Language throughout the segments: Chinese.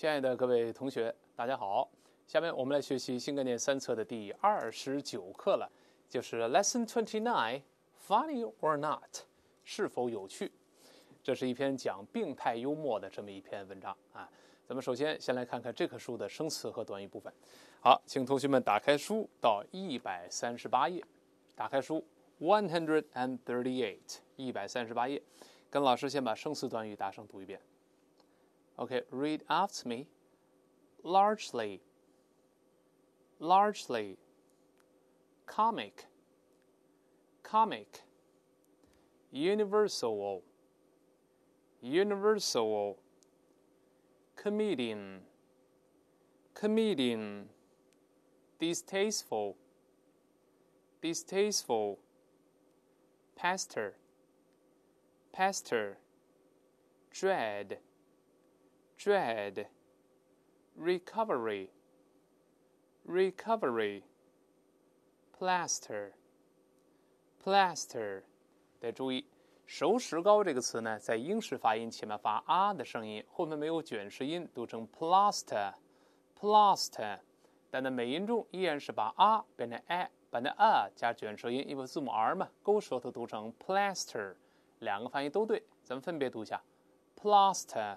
亲爱的各位同学，大家好。下面我们来学习新概念三册的第二十九课了，就是 Lesson Twenty Nine，Funny or Not，是否有趣？这是一篇讲病态幽默的这么一篇文章啊。咱们首先先来看看这棵书的生词和短语部分。好，请同学们打开书到一百三十八页，打开书 One Hundred and Thirty-eight，一百三十八页，跟老师先把生词短语大声读一遍。OK，read after me. Largely, largely, comic, comic, universal, universal, comedian, comedian, distasteful, distasteful, pastor, pastor, dread, dread, recovery, recovery, plaster, plaster。得注意，熟石膏这个词呢，在英式发音前面发啊的声音，后面没有卷舌音，读成 plaster，plaster。但在美音中依然是把啊变成 a，把那啊加卷舌音，因为字母 r 嘛，勾舌头读成 plaster。两个发音都对，咱们分别读一下 plaster。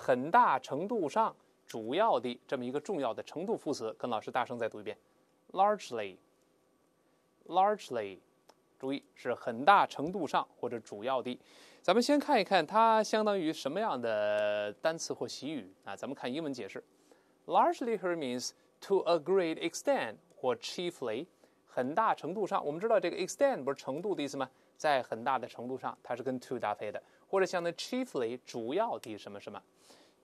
很大程度上，主要的这么一个重要的程度副词，跟老师大声再读一遍，largely，largely，注意是很大程度上或者主要的。咱们先看一看它相当于什么样的单词或习语啊？咱们看英文解释，largely here means to a great extent 或 chiefly，很大程度上。我们知道这个 extent 不是程度的意思吗？在很大的程度上，它是跟 to 搭配的，或者像那 chiefly 主要的什么什么。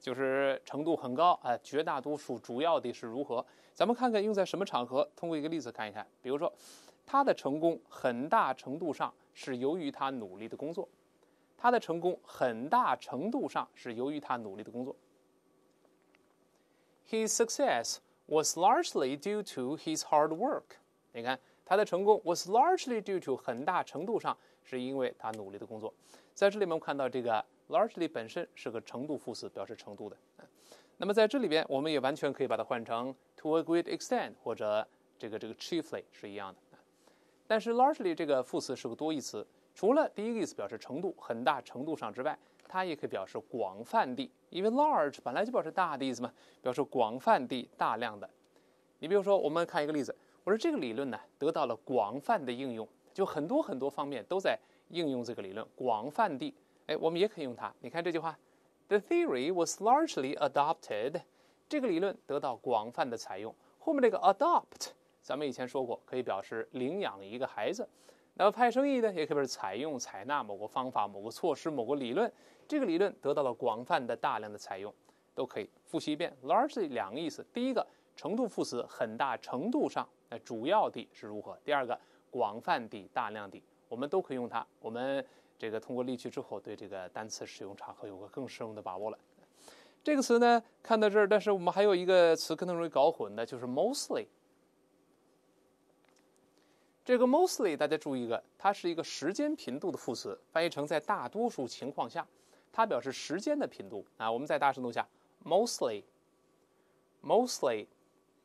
就是程度很高啊，绝大多数主要的是如何？咱们看看用在什么场合。通过一个例子看一看，比如说，他的成功很大程度上是由于他努力的工作。他的成功很大程度上是由于他努力的工作。His success was largely due to his hard work。你看，他的成功 was largely due to 很大程度上是因为他努力的工作。在这里面，我们看到这个。Largely 本身是个程度副词，表示程度的。那么在这里边，我们也完全可以把它换成 to a great extent 或者这个这个 chiefly 是一样的。但是 largely 这个副词是个多义词，除了第一个意思表示程度很大程度上之外，它也可以表示广泛地，因为 large 本来就表示大的意思嘛，表示广泛地、大量的。你比如说，我们看一个例子，我说这个理论呢得到了广泛的应用，就很多很多方面都在应用这个理论，广泛地。哎，我们也可以用它。你看这句话，The theory was largely adopted。这个理论得到广泛的采用。后面这个 adopt，咱们以前说过，可以表示领养一个孩子。那么派生意呢，也可以表示采用、采纳某个方法、某个措施、某个理论。这个理论得到了广泛的、大量的采用，都可以复习一遍。largely 两个意思：第一个，程度副词，很大程度上；那主要的是如何？第二个，广泛的、大量的，我们都可以用它。我们。这个通过例句之后，对这个单词使用场合有个更深入的把握了。这个词呢，看到这儿，但是我们还有一个词可能容易搞混的，就是 mostly。这个 mostly 大家注意一个，它是一个时间频度的副词，翻译成在大多数情况下，它表示时间的频度啊。我们再大声读下，mostly，mostly，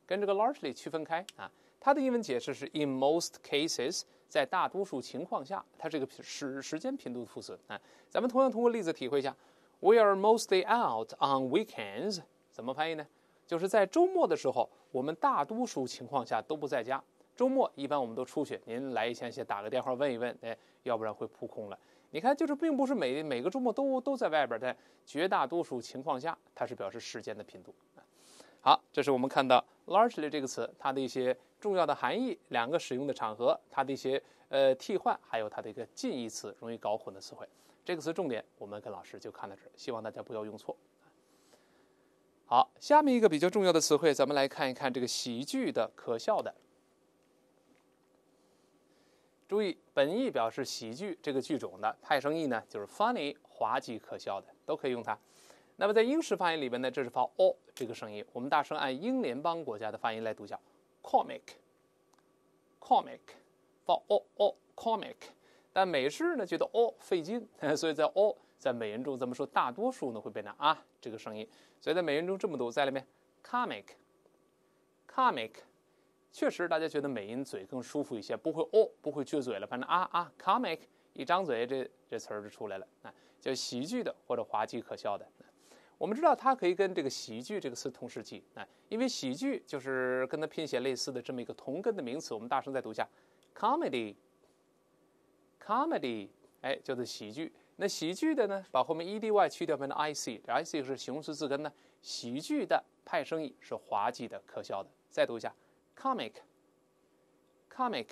跟这个 largely 区分开啊。它的英文解释是 in most cases。在大多数情况下，它是一个时时间频度的副词啊。咱们同样通过例子体会一下，We are mostly out on weekends，怎么翻译呢？就是在周末的时候，我们大多数情况下都不在家。周末一般我们都出去，您来以前先打个电话问一问，哎，要不然会扑空了。你看，就是并不是每每个周末都都在外边的，绝大多数情况下，它是表示时间的频度。好，这是我们看到 largely 这个词它的一些重要的含义，两个使用的场合，它的一些呃替换，还有它的一个近义词容易搞混的词汇。这个词重点，我们跟老师就看到这，希望大家不要用错。好，下面一个比较重要的词汇，咱们来看一看这个喜剧的、可笑的。注意，本意表示喜剧这个剧种的派生意呢，就是 funny，滑稽、可笑的，都可以用它。那么在英式发音里边呢，这是发 o 这个声音，我们大声按英联邦国家的发音来读叫 comic，comic，发 o o comic。但美式呢觉得 o 费劲，所以在 o 在美音中咱们说大多数呢会变成啊这个声音，所以在美音中这么读，在里面 comic，comic。确实，大家觉得美音嘴更舒服一些，不会哦，不会撅嘴了。反正啊啊，comic 一张嘴，这这词儿就出来了啊，叫喜剧的或者滑稽可笑的。我们知道它可以跟这个喜剧这个词同时记啊，因为喜剧就是跟它拼写类似的这么一个同根的名词。我们大声再读一下，comedy，comedy，哎，叫做喜剧。那喜剧的呢，把后面 e d y 去掉，变成 i c，i c 是形容词字根呢。喜剧的派生意是滑稽的、可笑的。再读一下。comic，comic，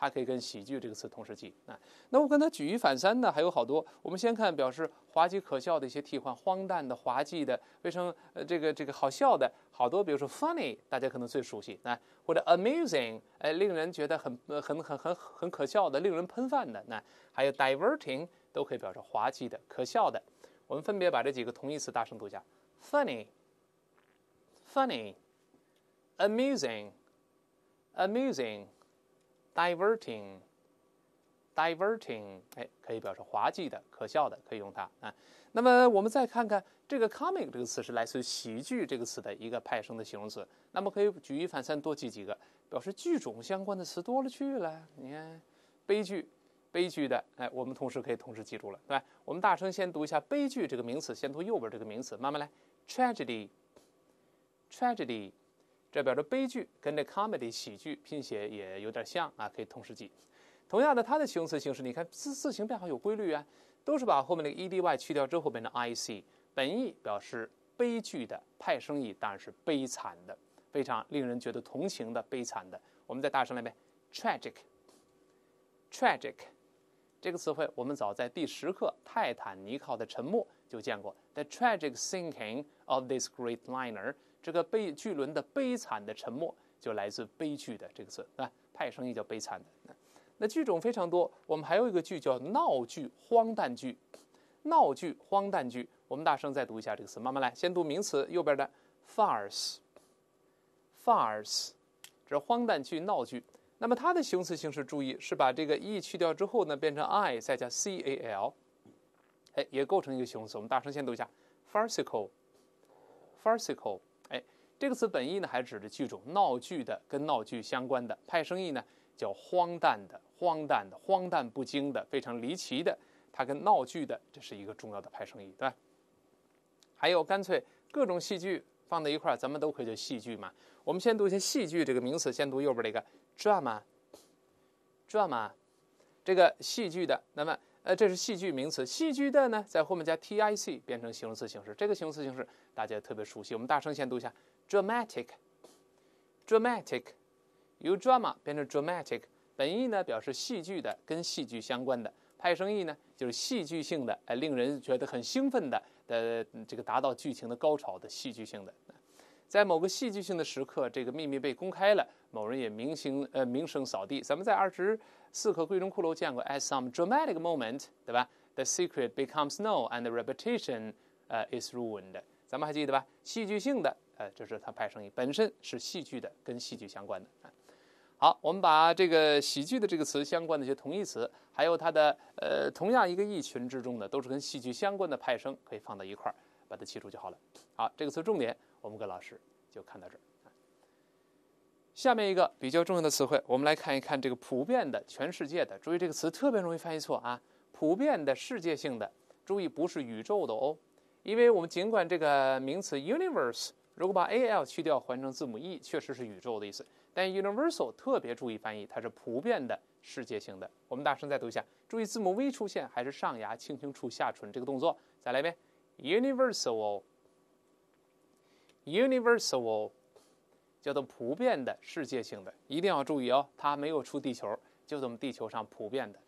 它可以跟喜剧这个词同时记啊。那我跟它举一反三呢，还有好多。我们先看表示滑稽可笑的一些替换，荒诞的、滑稽的，为什么呃这个这个好笑的，好多。比如说 funny，大家可能最熟悉啊，或者 amusing，哎，令人觉得很很很很很可笑的，令人喷饭的。那还有 diverting，都可以表示滑稽的、可笑的。我们分别把这几个同义词大声读一下 funny，funny，amusing，amusing diverting，diverting，哎，可以表示滑稽的、可笑的，可以用它啊。那么我们再看看这个 comic 这个词是来自于喜剧这个词的一个派生的形容词。那么可以举一反三，多记几个表示剧种相关的词多了去了。你看，悲剧，悲剧的，哎，我们同时可以同时记住了，对吧？我们大声先读一下悲剧这个名词，先读右边这个名词，慢慢来，tragedy，tragedy。这表示悲剧，跟这 comedy 喜剧拼写也有点像啊，可以同时记。同样的，它的形容词形式，你看字字形变化有规律啊，都是把后面那个 e d y 去掉之后变成 i c。本意表示悲剧的，派生意当然是悲惨的，非常令人觉得同情的，悲惨的。我们再大声来呗，tragic，tragic 这个词汇我们早在第十课《泰坦尼克号的沉没》就见过，the tragic sinking of this great liner。这个悲巨轮的悲惨的沉没，就来自悲剧的这个词啊，派生意叫悲惨的。那剧种非常多，我们还有一个剧叫闹剧、荒诞剧。闹剧、荒诞剧，我们大声再读一下这个词，慢慢来，先读名词右边的 farce，farce，这是荒诞剧、闹剧。那么它的形容词形式，注意是把这个 e 去掉之后呢，变成 i，再加 c a l，哎，也构成一个形容词。我们大声先读一下 farcical，farcical。这个词本意呢，还指着剧种闹剧的，跟闹剧相关的派生意呢，叫荒诞的、荒诞的、荒诞不经的、非常离奇的。它跟闹剧的，这是一个重要的派生意，对吧？还有干脆各种戏剧放在一块儿，咱们都可以叫戏剧嘛。我们先读一下戏剧这个名词，先读右边这个 drama，drama，这个戏剧的，那么呃，这是戏剧名词，戏剧的呢，在后面加 t i c 变成形容词形式，这个形容词形式大家特别熟悉。我们大声先读一下。dramatic，dramatic，由 drama 变成 dramatic，本意呢表示戏剧的，跟戏剧相关的。派生意呢就是戏剧性的，哎，令人觉得很兴奋的，呃，这个达到剧情的高潮的戏剧性的。在某个戏剧性的时刻，这个秘密被公开了，某人也名声呃名声扫地。咱们在二十四课贵中骷髅见过，at some dramatic moment，对吧？The secret becomes known and the reputation 呃 is ruined。咱们还记得吧？戏剧性的。呃，这是它派生意本身是戏剧的，跟戏剧相关的。好，我们把这个喜剧的这个词相关的一些同义词，还有它的呃同样一个意群之中的，都是跟戏剧相关的派生，可以放到一块儿，把它记住就好了。好，这个词重点，我们跟老师就看到这儿。下面一个比较重要的词汇，我们来看一看这个普遍的、全世界的。注意这个词特别容易翻译错啊，普遍的、世界性的。注意不是宇宙的哦，因为我们尽管这个名词 universe。如果把 a l 去掉，换成字母 e，确实是宇宙的意思。但 universal 特别注意翻译，它是普遍的、世界性的。我们大声再读一下，注意字母 v 出现，还是上牙轻轻触下唇这个动作。再来一遍，universal，universal，叫做普遍的、世界性的，一定要注意哦，它没有出地球，就在我们地球上普遍的。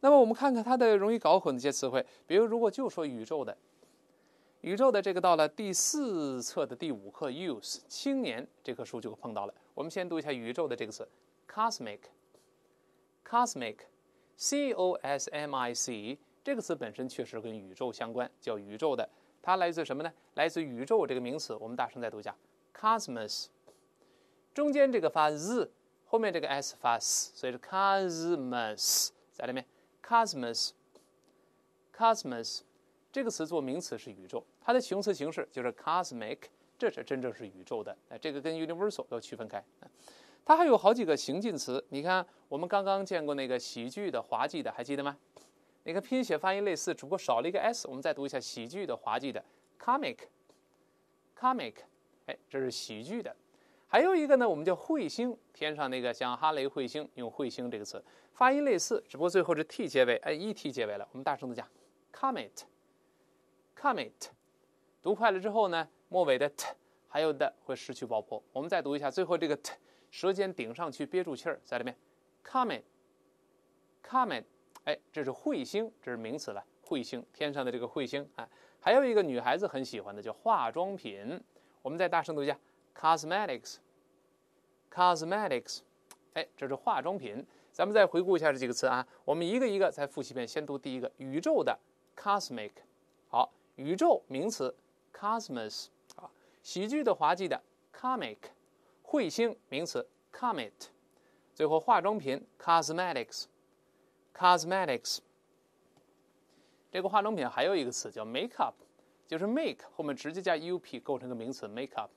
那么我们看看它的容易搞混的一些词汇，比如如果就说宇宙的。宇宙的这个到了第四册的第五课 Use 青年这棵树就碰到了。我们先读一下宇宙的这个词，cosmic，cosmic，c o s m i c 这个词本身确实跟宇宙相关，叫宇宙的。它来自什么呢？来自宇宙这个名词。我们大声再读一下，cosmos。中间这个发 z，后面这个 s 发 s，所以是 cosmos。在里面，cosmos，cosmos 这个词做名词是宇宙，它的形容词形式就是 cosmic，这是真正是宇宙的。哎，这个跟 universal 要区分开。它还有好几个形近词，你看我们刚刚见过那个喜剧的、滑稽的，还记得吗？那个拼写发音类似，只不过少了一个 s。我们再读一下喜剧的、滑稽的，comic，comic，哎，这是喜剧的。还有一个呢，我们叫彗星，天上那个像哈雷彗星，用彗星这个词，发音类似，只不过最后是 t 结尾，哎，e t 结尾了。我们大声的讲，comet Comet，读快了之后呢，末尾的 t 还有的会失去爆破。我们再读一下，最后这个 t 舌尖顶上去憋住气儿，在里面，comet，comet，哎，这是彗星，这是名词了，彗星，天上的这个彗星啊。还有一个女孩子很喜欢的叫化妆品，我们再大声读一下。cosmetics，cosmetics，哎，这是化妆品。咱们再回顾一下这几个词啊，我们一个一个再复习一遍。先读第一个，宇宙的 cosmic，好，宇宙名词 cosmos，啊，喜剧的滑稽的 comic，彗星名词 comet，最后化妆品 cosmetics，cosmetics。这个化妆品还有一个词叫 makeup，就是 make 后面直接加 up 构成个名词 makeup。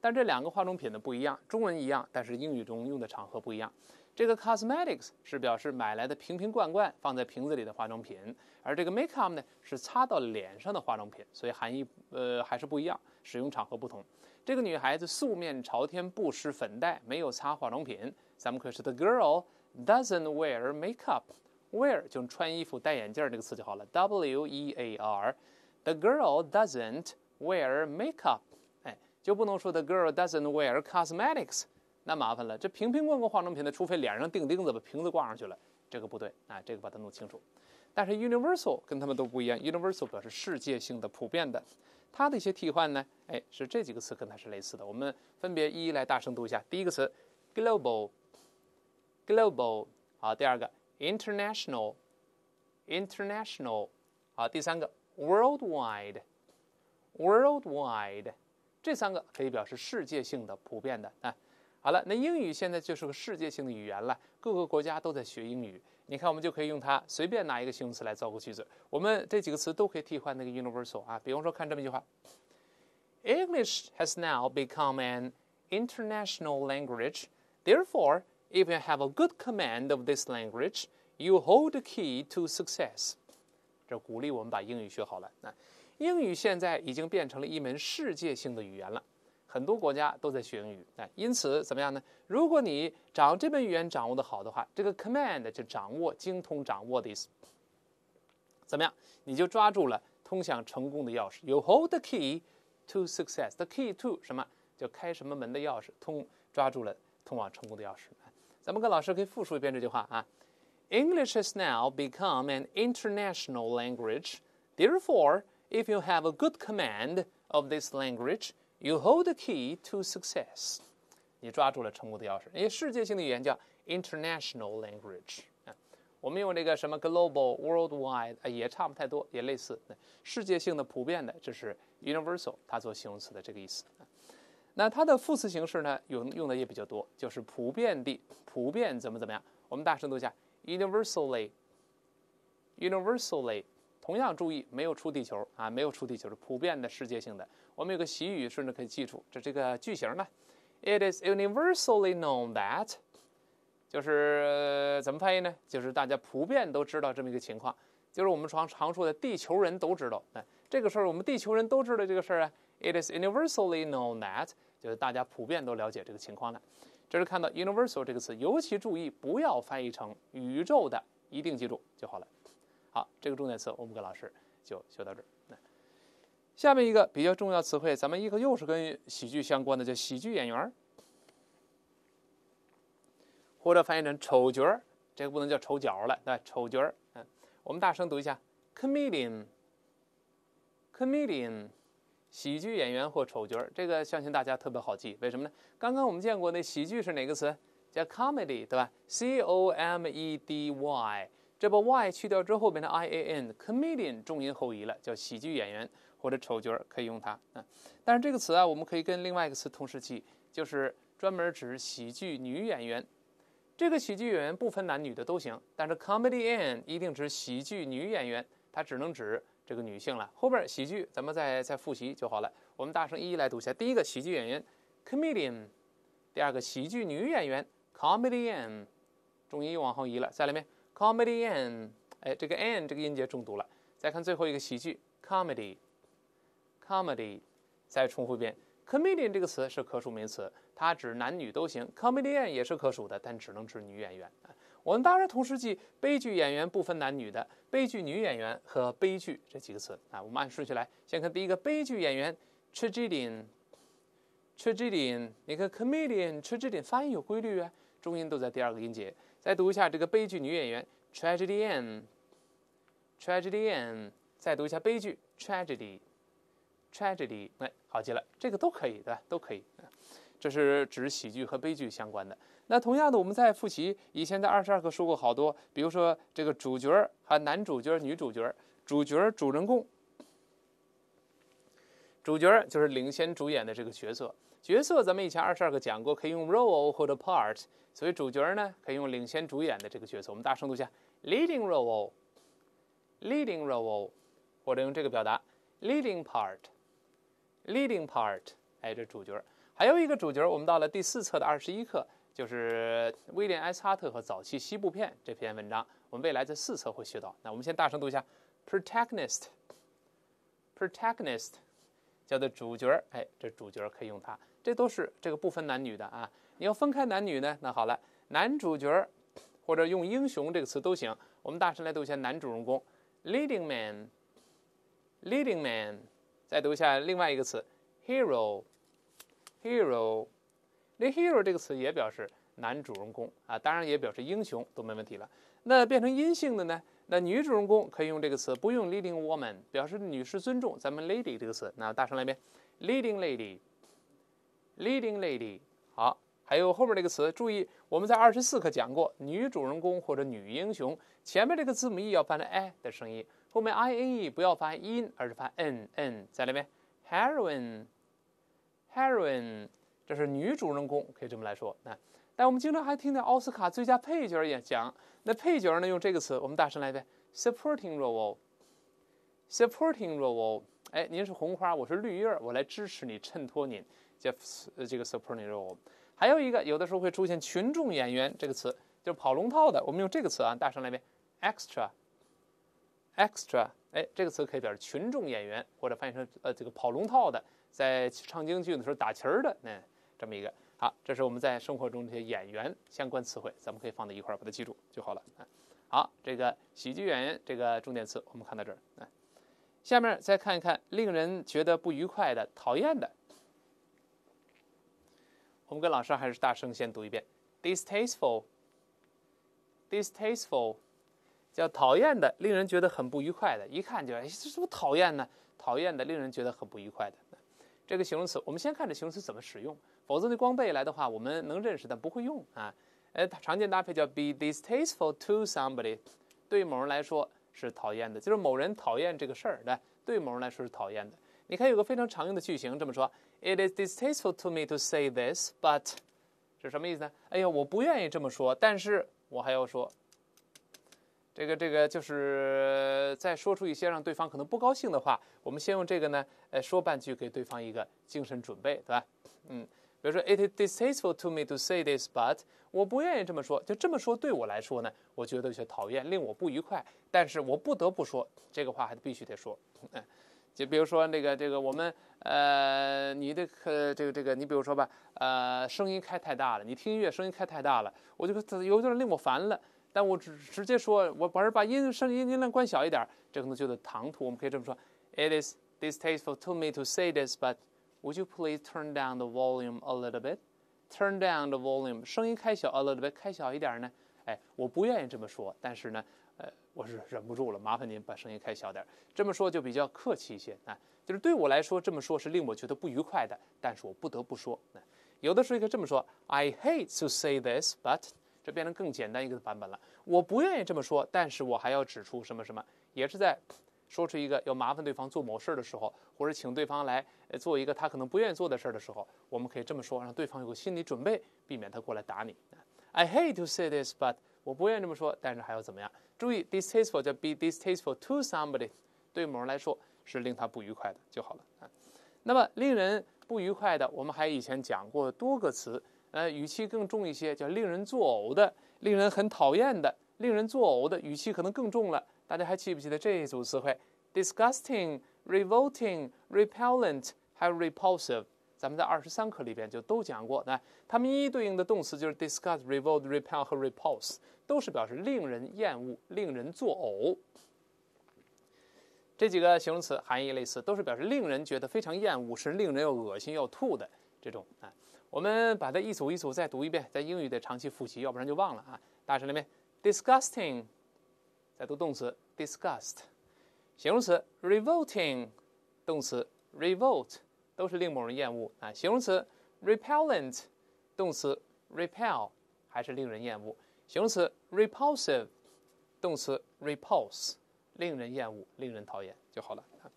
但这两个化妆品呢不一样，中文一样，但是英语中用的场合不一样。这个 cosmetics 是表示买来的瓶瓶罐罐放在瓶子里的化妆品，而这个 makeup 呢是擦到脸上的化妆品，所以含义呃还是不一样，使用场合不同。这个女孩子素面朝天，不施粉黛，没有擦化妆品。咱们可以说 the girl doesn't wear makeup。wear 就穿衣服、戴眼镜这个词就好了，w e a r。The girl doesn't wear makeup。哎就不能说 the girl doesn't wear cosmetics，那麻烦了。这瓶瓶罐罐化妆品呢，除非脸上钉钉子，把瓶子挂上去了，这个不对啊，这个把它弄清楚。但是 universal 跟他们都不一样，universal 表示世界性的、普遍的。它的一些替换呢，哎，是这几个词跟它是类似的。我们分别一一来大声读一下。第一个词 global，global，好，第二个 international，international，好，第三个 worldwide，worldwide。这三个可以表示世界性的、普遍的啊。好了，那英语现在就是个世界性的语言了，各个国家都在学英语。你看，我们就可以用它随便拿一个形容词来造个句子。我们这几个词都可以替换那个 universal 啊。比方说，看这么一句话：English has now become an international language. Therefore, if you have a good command of this language, you hold the key to success. 这鼓励我们把英语学好了那。英语现在已经变成了一门世界性的语言了，很多国家都在学英语。哎，因此怎么样呢？如果你掌握这门语言掌握的好的话，这个 command 就掌握、精通、掌握的意思。怎么样？你就抓住了通向成功的钥匙。You hold the key to success. The key to 什么？就开什么门的钥匙？通抓住了通往成功的钥匙。咱们跟老师可以复述一遍这句话啊：English has now become an international language. Therefore, If you have a good command of this language, you hold the key to success. 你抓住了成功的钥匙。因为世界性的语言叫 international language 啊，我们用这个什么 global、worldwide 啊，也差不太多，也类似。世界性的、普遍的，这是 universal，它做形容词的这个意思。那它的副词形式呢，用用的也比较多，就是普遍地、普遍怎么怎么样。我们大声读一下：universally，universally。同样注意，没有出地球啊，没有出地球是普遍的、世界性的。我们有个习语，顺着可以记住，这这个句型呢，It is universally known that，就是怎么翻译呢？就是大家普遍都知道这么一个情况，就是我们常常说的地球人都知道。哎，这个事儿我们地球人都知道这个事儿啊。It is universally known that，就是大家普遍都了解这个情况了。这是看到 universal 这个词，尤其注意不要翻译成宇宙的，一定记住就好了。好，这个重点词我们跟老师就学到这儿。下面一个比较重要词汇，咱们一个又是跟喜剧相关的，叫喜剧演员或者翻译成丑角儿。这个不能叫丑角了，对，丑角儿。嗯，我们大声读一下：comedian，comedian。喜剧演员或丑角儿，这个相信大家特别好记。为什么呢？刚刚我们见过那喜剧是哪个词？叫 comedy，对吧？C O M E D Y，这把 Y 去掉之后变成 I A N，comedian 重音后移了，叫喜剧演员或者丑角儿，可以用它啊。但是这个词啊，我们可以跟另外一个词同时记，就是专门指喜剧女演员。这个喜剧演员不分男女的都行，但是 comedian 一定指喜剧女演员，它只能指这个女性了。后边喜剧咱们再再复习就好了。我们大声一一来读一下：第一个喜剧演员 comedian，第二个喜剧女演员 comedian，重音又往后移了。再来一遍 comedian，哎，这个 n 这个音节重读了。再看最后一个喜剧 comedy，comedy，再重复一遍。comedian 这个词是可数名词，它指男女都行。comedian 也是可数的，但只能指女演员。我们当然同时记悲剧演员不分男女的，悲剧女演员和悲剧这几个词啊。我们按顺序来，先看第一个悲剧演员 tragedian，tragedian。你看 comedian，tragedian 发音有规律啊，重音都在第二个音节。再读一下这个悲剧女演员 tragedian，tragedian。再读一下悲剧 tragedy，tragedy。哎。好记了，这个都可以，对吧？都可以。这是指喜剧和悲剧相关的。那同样的，我们再复习，以前在二十二课说过好多，比如说这个主角和，男主角、女主角。主角、主人公，主角就是领先主演的这个角色。角色咱们以前二十二课讲过，可以用 role 或者 part，所以主角呢可以用领先主演的这个角色。我们大声读一下。：leading role，leading role，或者用这个表达。：leading part。Leading part，哎，这主角。还有一个主角我们到了第四册的二十一课，就是威廉·埃斯哈特和早期西部片这篇文章。我们未来在四册会学到。那我们先大声读一下。：protagonist，protagonist，叫做主角。哎，这主角可以用它。这都是这个不分男女的啊。你要分开男女呢？那好了，男主角或者用英雄这个词都行。我们大声来读一下男主人公：leading man，leading man。再读一下另外一个词，hero，hero，那 hero 这个词也表示男主人公啊，当然也表示英雄都没问题了。那变成阴性的呢？那女主人公可以用这个词，不用 leading woman，表示女士尊重。咱们 lady 这个词，那大声来一遍，leading lady Leading lady。好，还有后面这个词，注意我们在二十四课讲过，女主人公或者女英雄前面这个字母 e 要发成 i 的声音。后面 i n e 不要发音，而是发 n n。再来一遍，heroine，heroine，这是女主人公，可以这么来说。那，但我们经常还听到奥斯卡最佳配角也讲，那配角呢用这个词，我们大声来一遍，supporting role，supporting role。哎，您是红花，我是绿叶，我来支持你，衬托您，叫这个 supporting role。还有一个，有的时候会出现群众演员这个词，就是跑龙套的，我们用这个词啊，大声来一遍，extra。extra，哎，这个词可以表示群众演员，或者翻译成呃这个跑龙套的，在唱京剧的时候打旗儿的，那这么一个。好，这是我们在生活中这些演员相关词汇，咱们可以放在一块儿把它记住就好了啊。好，这个喜剧演员这个重点词我们看到这儿。啊，下面再看一看令人觉得不愉快的、讨厌的。我们跟老师还是大声先读一遍：distasteful，distasteful。叫讨厌的，令人觉得很不愉快的，一看就哎，这什么讨厌呢？讨厌的，令人觉得很不愉快的。这个形容词，我们先看这形容词怎么使用，否则你光背来的话，我们能认识但不会用啊。呃，常见搭配叫 be distasteful to somebody，对某人来说是讨厌的，就是某人讨厌这个事儿，对，对某人来说是讨厌的。你看有个非常常用的句型，这么说：It is distasteful to me to say this，but 是什么意思呢？哎呀，我不愿意这么说，但是我还要说。这个这个就是在说出一些让对方可能不高兴的话，我们先用这个呢，呃，说半句给对方一个精神准备，对吧？嗯，比如说，It is distasteful to me to say this, but 我不愿意这么说，就这么说对我来说呢，我觉得有些讨厌，令我不愉快，但是我不得不说这个话，还必须得说。嗯，就比如说那个这个我们呃，你的呃这个这个，你比如说吧，呃，声音开太大了，你听音乐声音开太大了，我就有点令我烦了。但我直直接说，我把把音声音音量关小一点，这可能觉得唐突。我们可以这么说：It is distasteful to me to say this, but would you please turn down the volume a little bit? Turn down the volume，声音开小 a little bit，开小一点呢？哎，我不愿意这么说，但是呢，我是忍不住了，麻烦您把声音开小点。这么说就比较客气一些啊。就是对我来说这么说是令我觉得不愉快的，但是我不得不说。有的时候可以这么说：I hate to say this, but 这变成更简单一个版本了。我不愿意这么说，但是我还要指出什么什么，也是在说出一个要麻烦对方做某事儿的时候，或者请对方来做一个他可能不愿意做的事儿的时候，我们可以这么说，让对方有个心理准备，避免他过来打你。I hate to say this, but 我不愿意这么说，但是还要怎么样？注意，distasteful 叫 be distasteful to somebody，对某人来说是令他不愉快的就好了啊。那么令人不愉快的，我们还以前讲过多个词，呃，语气更重一些，叫令人作呕的，令人很讨厌的，令人作呕的语气可能更重了。大家还记不记得这一组词汇？disgusting、revolting、repellent，还有 repulsive。咱们在二十三课里边就都讲过，那它们一一对应的动词就是 discuss、revolt、repel 和 repulse，都是表示令人厌恶、令人作呕。这几个形容词含义类似，都是表示令人觉得非常厌恶，是令人要恶心要吐的这种啊。我们把它一组一组再读一遍，在英语得长期复习，要不然就忘了啊。大声里面，disgusting，再读动词 disgust，形容词 revolting，动词 revolt。都是令某人厌恶啊。形容词 repellent，动词 repel 还是令人厌恶。形容词 repulsive，动词 repulse 令人厌恶、令人讨厌就好了啊。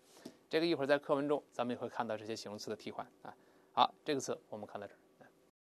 这个一会儿在课文中咱们也会看到这些形容词的替换啊。好，这个词我们看到这儿。